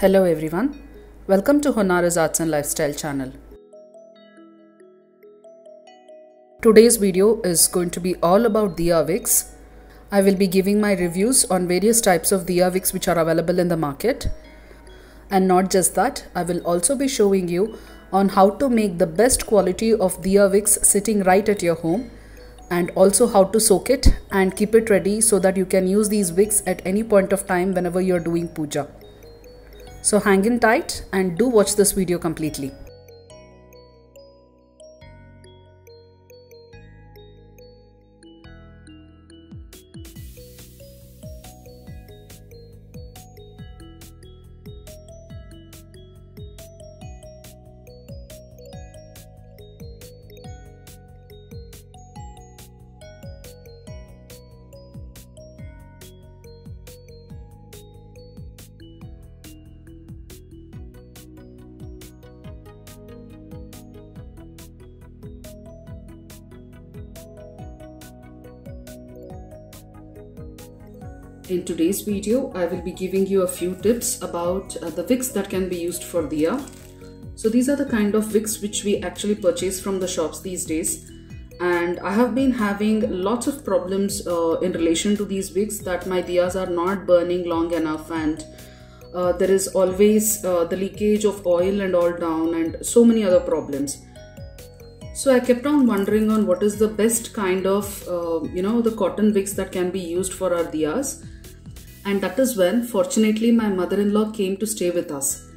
Hello everyone, welcome to Honnara's Arts and Lifestyle channel. Today's video is going to be all about Diya wicks. I will be giving my reviews on various types of Diya wicks which are available in the market. And not just that, I will also be showing you on how to make the best quality of Diya wicks sitting right at your home and also how to soak it and keep it ready so that you can use these wicks at any point of time whenever you're doing puja. So hang in tight and do watch this video completely. In today's video, I will be giving you a few tips about uh, the wicks that can be used for diya. So these are the kind of wicks which we actually purchase from the shops these days. And I have been having lots of problems uh, in relation to these wicks that my diyas are not burning long enough and uh, there is always uh, the leakage of oil and all down and so many other problems. So I kept on wondering on what is the best kind of, uh, you know, the cotton wicks that can be used for our diyas and that is when fortunately my mother-in-law came to stay with us.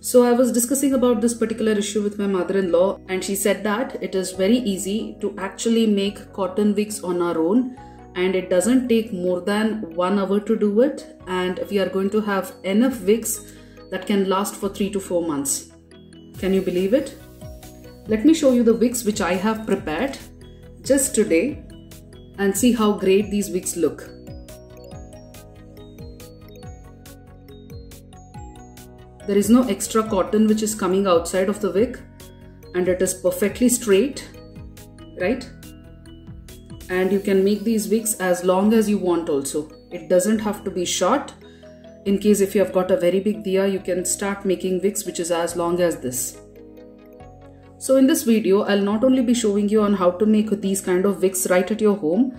So I was discussing about this particular issue with my mother-in-law and she said that it is very easy to actually make cotton wicks on our own and it doesn't take more than one hour to do it and we are going to have enough wicks that can last for three to four months. Can you believe it? Let me show you the wicks which I have prepared just today and see how great these wicks look. There is no extra cotton which is coming outside of the wick and it is perfectly straight, right? And you can make these wicks as long as you want also. It doesn't have to be short. In case if you have got a very big diya, you can start making wicks which is as long as this. So in this video, I'll not only be showing you on how to make these kind of wicks right at your home,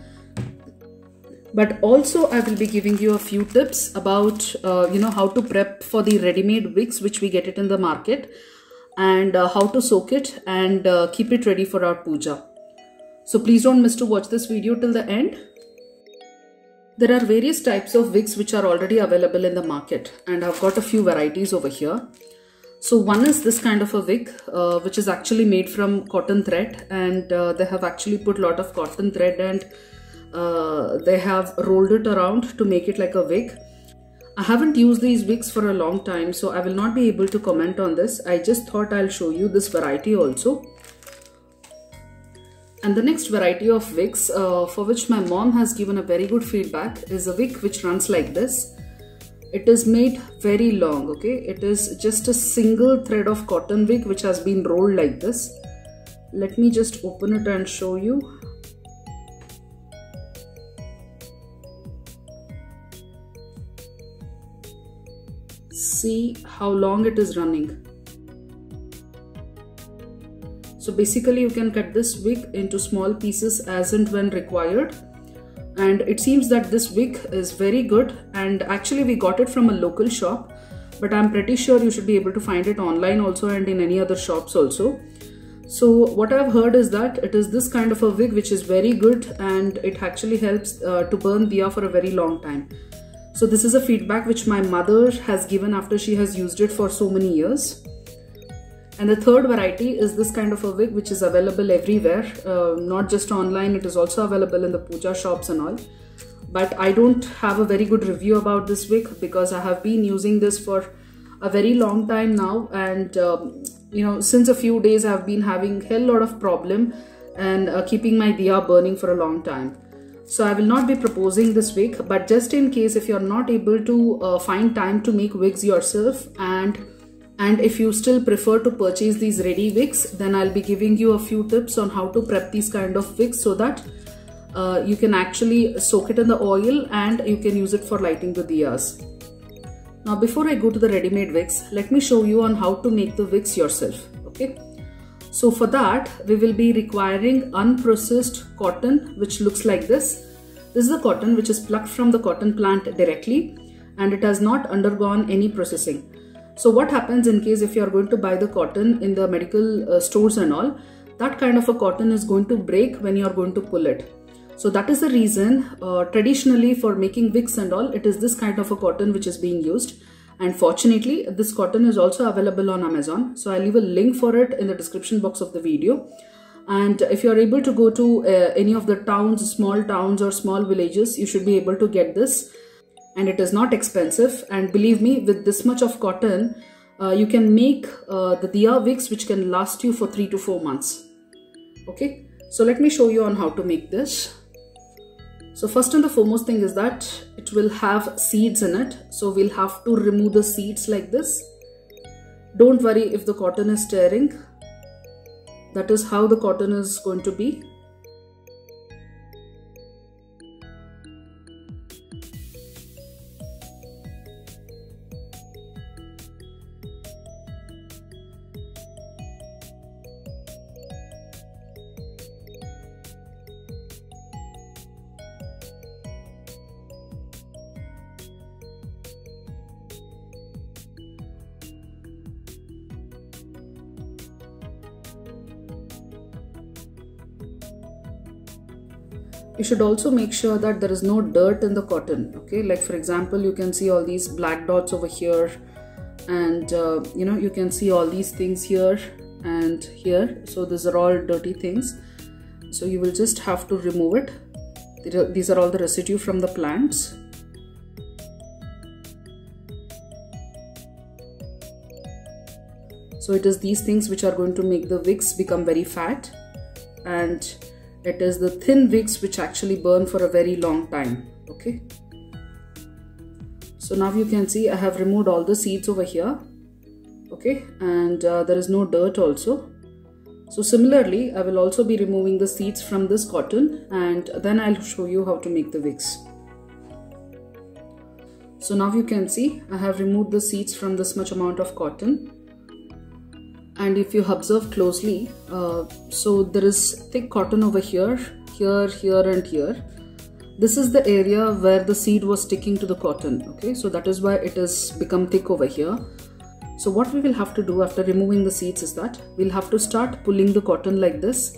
but also I will be giving you a few tips about uh, you know how to prep for the ready-made wigs which we get it in the market and uh, how to soak it and uh, keep it ready for our puja. So please don't miss to watch this video till the end. There are various types of wigs which are already available in the market and I've got a few varieties over here. So one is this kind of a wig uh, which is actually made from cotton thread and uh, they have actually put a lot of cotton thread and uh, they have rolled it around to make it like a wig. I haven't used these wigs for a long time so I will not be able to comment on this. I just thought I'll show you this variety also. And the next variety of wigs uh, for which my mom has given a very good feedback is a wig which runs like this. It is made very long, okay? It is just a single thread of cotton wig which has been rolled like this. Let me just open it and show you see how long it is running. So basically you can cut this wig into small pieces as and when required. And it seems that this wig is very good and actually we got it from a local shop but I'm pretty sure you should be able to find it online also and in any other shops also. So what I've heard is that it is this kind of a wig which is very good and it actually helps uh, to burn diya for a very long time. So this is a feedback which my mother has given after she has used it for so many years. And the third variety is this kind of a wig which is available everywhere, uh, not just online, it is also available in the puja shops and all. But I don't have a very good review about this wig because I have been using this for a very long time now and um, you know since a few days I've been having a lot of problem and uh, keeping my diya burning for a long time. So I will not be proposing this wig, but just in case if you're not able to uh, find time to make wigs yourself and and if you still prefer to purchase these ready wigs, then I'll be giving you a few tips on how to prep these kind of wigs so that uh, you can actually soak it in the oil and you can use it for lighting the diyas. Now before I go to the ready-made wigs, let me show you on how to make the wigs yourself. Okay. So for that, we will be requiring unprocessed cotton which looks like this. This is the cotton which is plucked from the cotton plant directly and it has not undergone any processing. So what happens in case if you are going to buy the cotton in the medical uh, stores and all, that kind of a cotton is going to break when you are going to pull it. So that is the reason uh, traditionally for making wicks and all, it is this kind of a cotton which is being used. And fortunately, this cotton is also available on Amazon. So I'll leave a link for it in the description box of the video. And if you're able to go to uh, any of the towns, small towns or small villages, you should be able to get this. And it is not expensive. And believe me with this much of cotton uh, you can make uh, the Diya wigs which can last you for 3 to 4 months. Okay? So let me show you on how to make this so first and the foremost thing is that it will have seeds in it. So we'll have to remove the seeds like this. Don't worry if the cotton is tearing. That is how the cotton is going to be should also make sure that there is no dirt in the cotton okay? Like for example you can see all these black dots over here and uh, you know you can see all these things here and here. So these are all dirty things. So you will just have to remove it. These are all the residue from the plants. So it is these things which are going to make the wicks become very fat and it is the thin wicks which actually burn for a very long time okay? So now you can see I have removed all the seeds over here okay? And uh, there is no dirt also. So similarly I will also be removing the seeds from this cotton and then I'll show you how to make the wicks. so now you can see I have removed the seeds from this much amount of cotton and if you observe closely uh, so there is thick cotton over here here here and here. This is the area where the seed was sticking to the cotton okay? So that is why it has become thick over here. So what we will have to do after removing the seeds is that we'll have to start pulling the cotton like this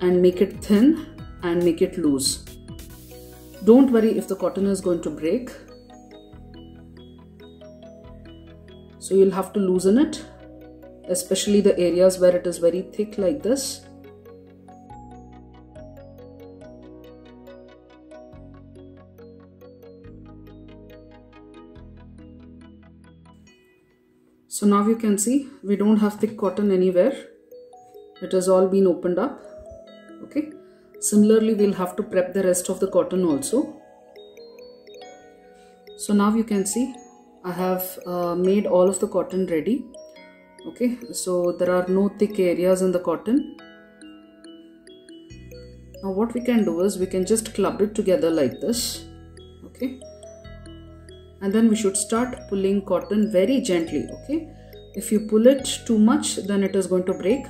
and make it thin and make it loose. Don't worry if the cotton is going to break. So you'll have to loosen it especially the areas where it is very thick like this. So now you can see we don't have thick cotton anywhere. It has all been opened up. Okay. Similarly, we'll have to prep the rest of the cotton also. So now you can see I have uh, made all of the cotton ready okay so there are no thick areas in the cotton. Now what we can do is we can just club it together like this okay? And then we should start pulling cotton very gently okay? If you pull it too much then it is going to break.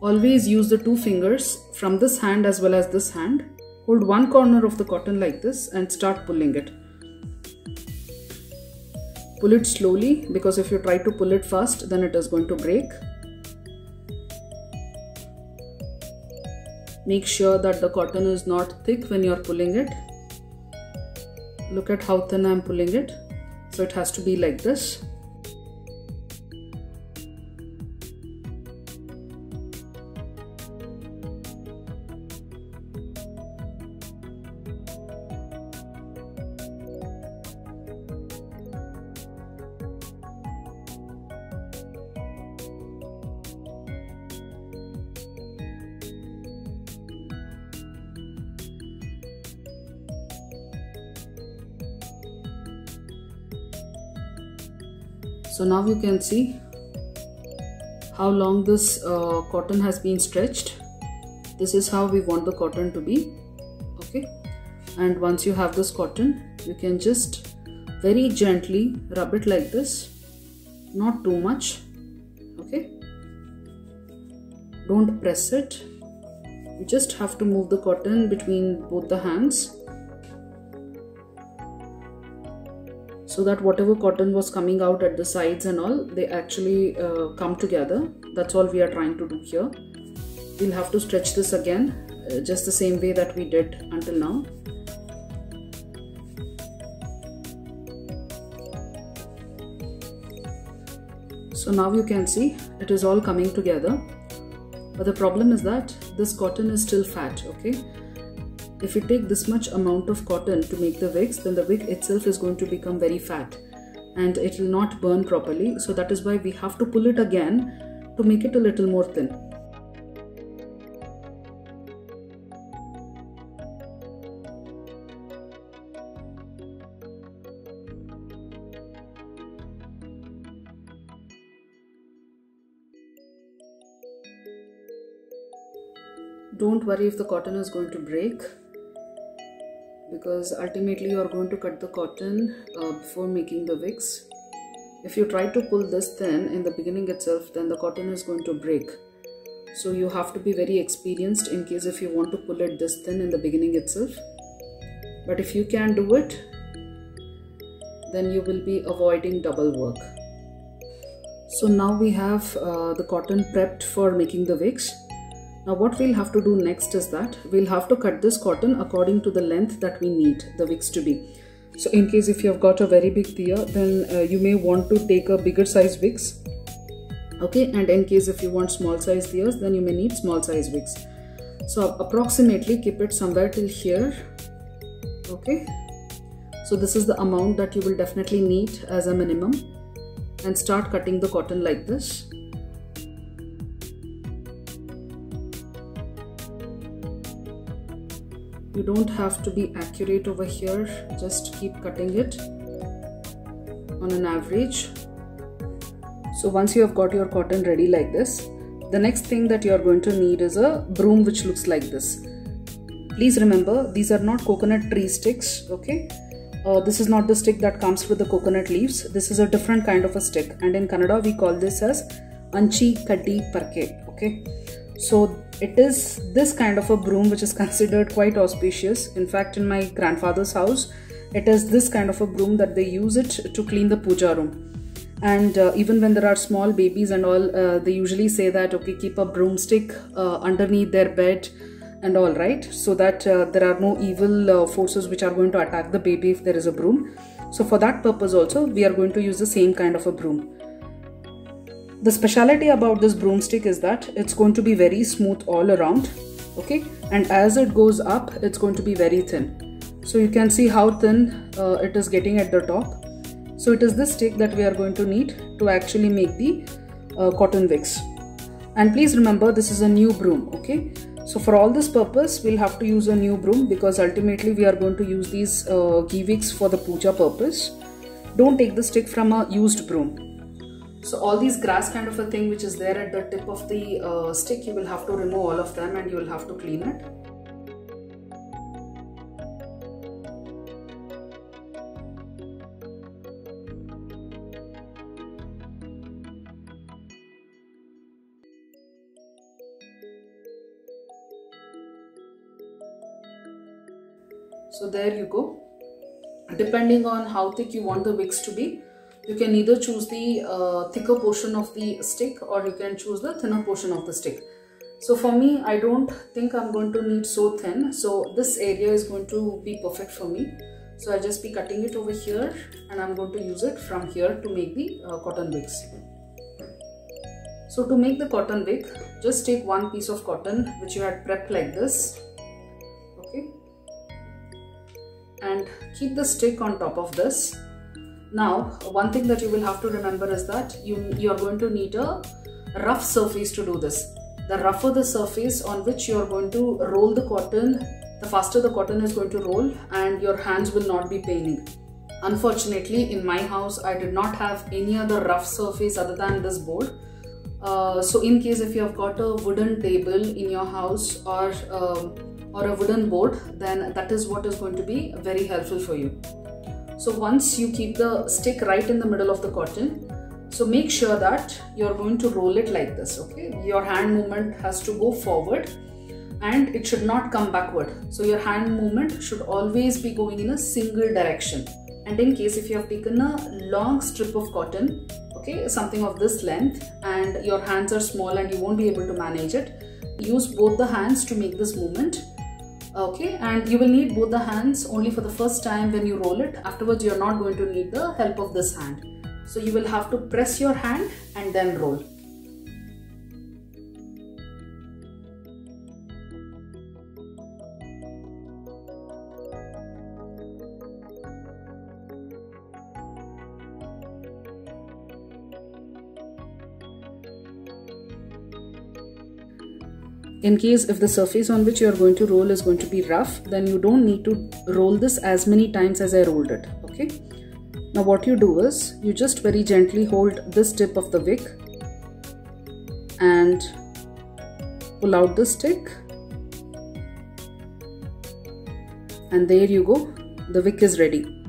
Always use the two fingers from this hand as well as this hand. Hold one corner of the cotton like this and start pulling it pull it slowly because if you try to pull it fast then it is going to break. Make sure that the cotton is not thick when you are pulling it. Look at how thin I am pulling it. So it has to be like this you can see how long this uh, cotton has been stretched. This is how we want the cotton to be okay? And once you have this cotton you can just very gently rub it like this. Not too much okay? Don't press it. You just have to move the cotton between both the hands so that whatever cotton was coming out at the sides and all they actually uh, come together. That's all we are trying to do here. We'll have to stretch this again uh, just the same way that we did until now. So now you can see it is all coming together. But the problem is that this cotton is still fat okay if you take this much amount of cotton to make the wigs then the wig itself is going to become very fat and it will not burn properly. So that is why we have to pull it again to make it a little more thin. Don't worry if the cotton is going to break because ultimately you are going to cut the cotton uh, before making the wigs if you try to pull this thin in the beginning itself then the cotton is going to break. So you have to be very experienced in case if you want to pull it this thin in the beginning itself. But if you can do it then you will be avoiding double work. So now we have uh, the cotton prepped for making the wigs now what we'll have to do next is that we'll have to cut this cotton according to the length that we need the wigs to be. So in case if you have got a very big diya then uh, you may want to take a bigger size wigs. Okay and in case if you want small size diyas then you may need small size wigs. So approximately keep it somewhere till here. Okay. So this is the amount that you will definitely need as a minimum and start cutting the cotton like this. You don't have to be accurate over here. Just keep cutting it on an average. So once you have got your cotton ready like this the next thing that you are going to need is a broom which looks like this. Please remember these are not coconut tree sticks okay? Uh, this is not the stick that comes with the coconut leaves. This is a different kind of a stick. And in Kannada we call this as anchi kaddi parke okay? So it is this kind of a broom which is considered quite auspicious. In fact, in my grandfather's house, it is this kind of a broom that they use it to clean the puja room. And uh, even when there are small babies and all, uh, they usually say that, okay, keep a broomstick uh, underneath their bed and all, right? So that uh, there are no evil uh, forces which are going to attack the baby if there is a broom. So for that purpose also, we are going to use the same kind of a broom. The speciality about this broomstick is that it's going to be very smooth all around okay? And as it goes up it's going to be very thin. So you can see how thin uh, it is getting at the top. So it is this stick that we are going to need to actually make the uh, cotton wicks. and please remember this is a new broom okay? So for all this purpose we'll have to use a new broom because ultimately we are going to use these uh, ghee wigs for the puja purpose. Don't take the stick from a used broom so all these grass kind of a thing which is there at the tip of the uh, stick, you will have to remove all of them and you will have to clean it. So there you go. Depending on how thick you want the wicks to be, you can either choose the uh, thicker portion of the stick or you can choose the thinner portion of the stick. So for me i don't think i'm going to need so thin. So this area is going to be perfect for me. So i'll just be cutting it over here and i'm going to use it from here to make the uh, cotton wigs so to make the cotton wig just take one piece of cotton which you had prepped like this okay? And keep the stick on top of this now, one thing that you will have to remember is that you, you are going to need a rough surface to do this. The rougher the surface on which you are going to roll the cotton, the faster the cotton is going to roll and your hands will not be paining. Unfortunately, in my house, I did not have any other rough surface other than this board. Uh, so in case if you have got a wooden table in your house or um, or a wooden board then that is what is going to be very helpful for you So once you keep the stick right in the middle of the cotton, so make sure that you're going to roll it like this, okay? Your hand movement has to go forward and it should not come backward. So your hand movement should always be going in a single direction. And in case if you have taken a long strip of cotton, okay, something of this length and your hands are small and you won't be able to manage it, use both the hands to make this movement okay and you will need both the hands only for the first time when you roll it. Afterwards you're not going to need the help of this hand. So you will have to press your hand and then roll in case if the surface on which you are going to roll is going to be rough then you don't need to roll this as many times as I rolled it okay? Now what you do is you just very gently hold this tip of the wick and pull out the stick. And there you go the wick is ready.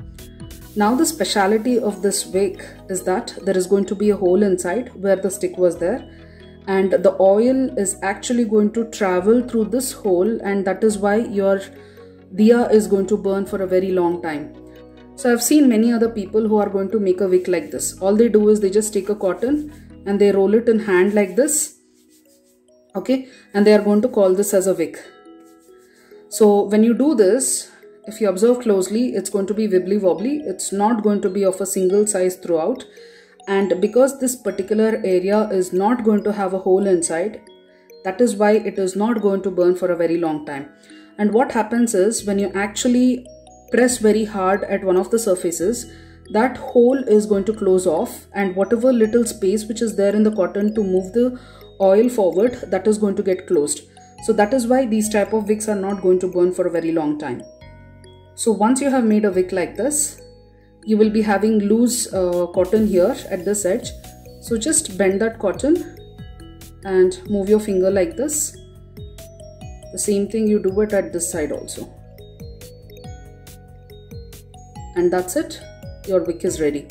Now the speciality of this wick is that there is going to be a hole inside where the stick was there and the oil is actually going to travel through this hole and that is why your diya is going to burn for a very long time. So I've seen many other people who are going to make a wick like this. All they do is they just take a cotton and they roll it in hand like this. Okay. And they are going to call this as a wick. So when you do this, if you observe closely, it's going to be wibbly wobbly. It's not going to be of a single size throughout and because this particular area is not going to have a hole inside that is why it is not going to burn for a very long time. And what happens is when you actually press very hard at one of the surfaces that hole is going to close off and whatever little space which is there in the cotton to move the oil forward that is going to get closed. So that is why these type of wicks are not going to burn for a very long time. So once you have made a wick like this you will be having loose uh, cotton here at this edge. So just bend that cotton and move your finger like this. The same thing you do it at this side also. And that's it. Your wick is ready.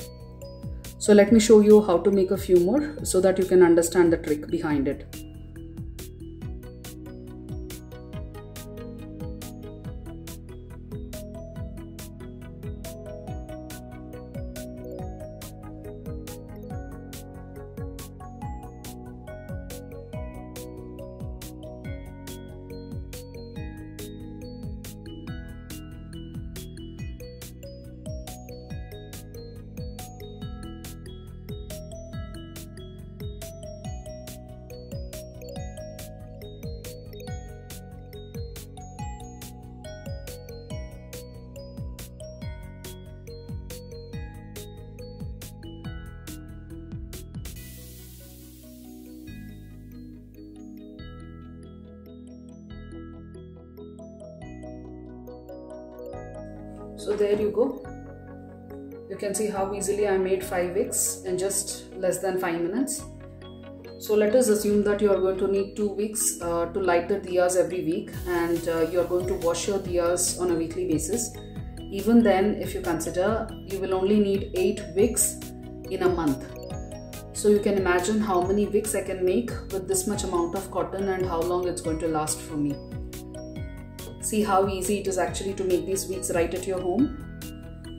So let me show you how to make a few more so that you can understand the trick behind it So there you go. You can see how easily I made 5 wicks in just less than 5 minutes. So let us assume that you are going to need 2 weeks uh, to light the diyas every week and uh, you are going to wash your diyas on a weekly basis. Even then if you consider you will only need 8 wicks in a month. So you can imagine how many wicks I can make with this much amount of cotton and how long it's going to last for me. See how easy it is actually to make these wicks right at your home.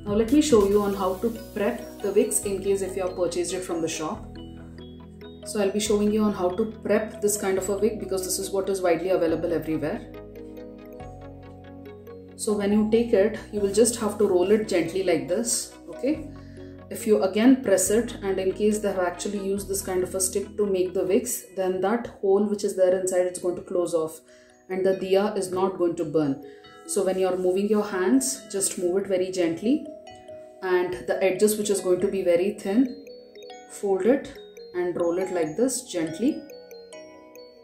Now let me show you on how to prep the wicks in case if you have purchased it from the shop. So I'll be showing you on how to prep this kind of a wig because this is what is widely available everywhere. So when you take it, you will just have to roll it gently like this, okay? If you again press it and in case they have actually used this kind of a stick to make the wicks, then that hole which is there inside it's going to close off and the diya is not going to burn. So when you're moving your hands, just move it very gently and the edges which is going to be very thin, fold it and roll it like this gently.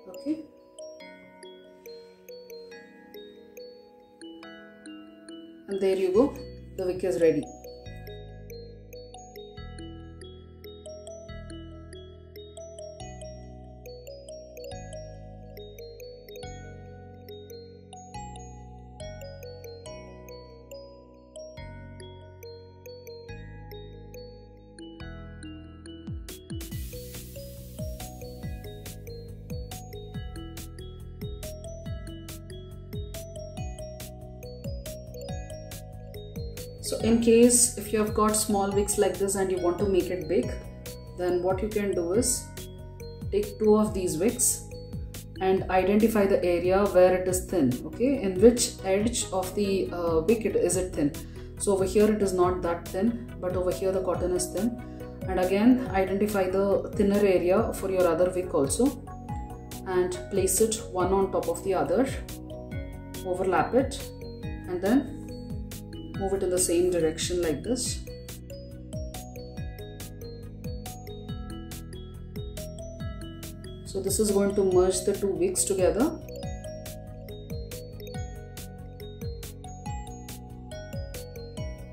Okay. And there you go, the wick is ready. So in case if you have got small wicks like this and you want to make it big then what you can do is take two of these wicks and identify the area where it is thin okay? In which edge of the uh, wick it, is it thin? So over here it is not that thin but over here the cotton is thin. And again identify the thinner area for your other wick also and place it one on top of the other overlap it and then move it in the same direction like this. So this is going to merge the two wicks together.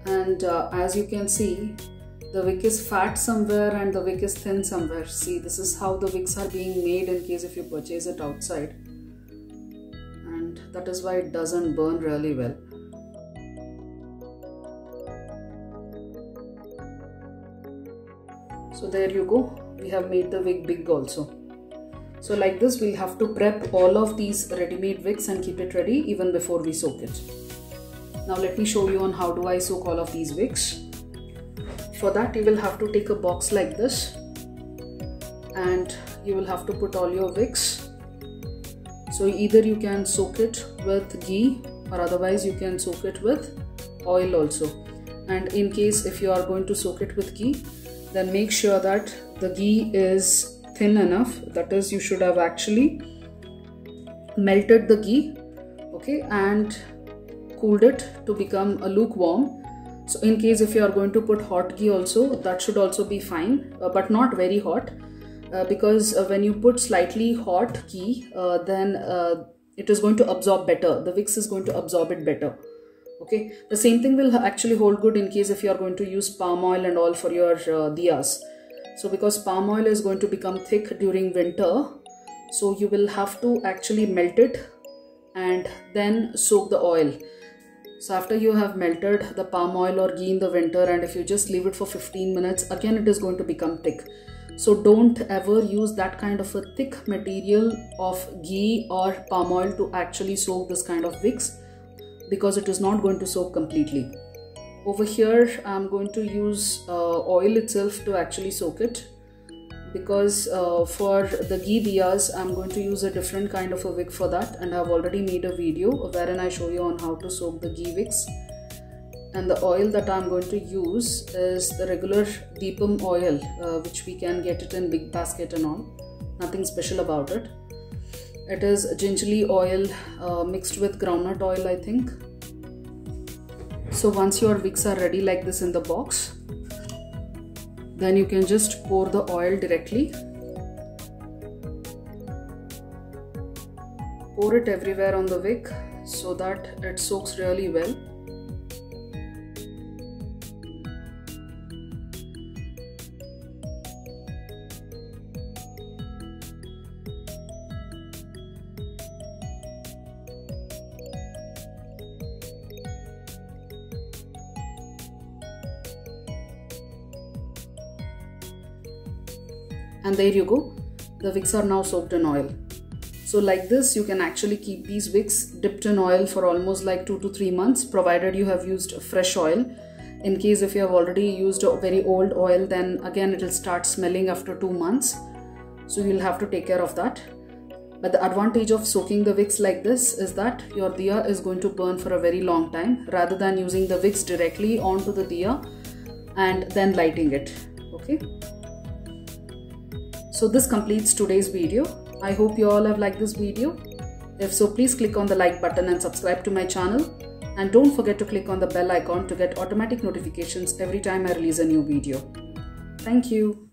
And uh, as you can see the wick is fat somewhere and the wick is thin somewhere. See this is how the wicks are being made in case if you purchase it outside. And that is why it doesn't burn really well so there you go we have made the wig big also so like this we'll have to prep all of these ready-made wigs and keep it ready even before we soak it. Now let me show you on how do I soak all of these wigs. For that you will have to take a box like this and you will have to put all your wigs. So either you can soak it with ghee or otherwise you can soak it with oil also. And in case if you are going to soak it with ghee then make sure that the ghee is thin enough. That is you should have actually melted the ghee okay and cooled it to become a lukewarm. So in case if you are going to put hot ghee also that should also be fine uh, but not very hot uh, because uh, when you put slightly hot ghee uh, then uh, it is going to absorb better. The wicks is going to absorb it better okay? The same thing will actually hold good in case if you are going to use palm oil and all for your uh, diyas. So because palm oil is going to become thick during winter so you will have to actually melt it and then soak the oil. So after you have melted the palm oil or ghee in the winter and if you just leave it for 15 minutes again it is going to become thick. So don't ever use that kind of a thick material of ghee or palm oil to actually soak this kind of wicks because it is not going to soak completely. Over here I'm going to use uh, oil itself to actually soak it because uh, for the ghee diyas I'm going to use a different kind of a wick for that and I've already made a video wherein I show you on how to soak the ghee wicks. And the oil that I'm going to use is the regular Deepam oil uh, which we can get it in BigBasket and all. Nothing special about it it is gingerly oil uh, mixed with groundnut oil I think. So once your wicks are ready like this in the box then you can just pour the oil directly. Pour it everywhere on the wick so that it soaks really well and there you go. The wicks are now soaked in oil. So like this you can actually keep these wicks dipped in oil for almost like 2 to 3 months provided you have used fresh oil. In case if you have already used a very old oil then again it will start smelling after 2 months. So you'll have to take care of that. But the advantage of soaking the wicks like this is that your diya is going to burn for a very long time rather than using the wicks directly onto the diya and then lighting it. Okay so this completes today's video. I hope you all have liked this video. If so, please click on the like button and subscribe to my channel. And don't forget to click on the bell icon to get automatic notifications every time I release a new video. Thank you.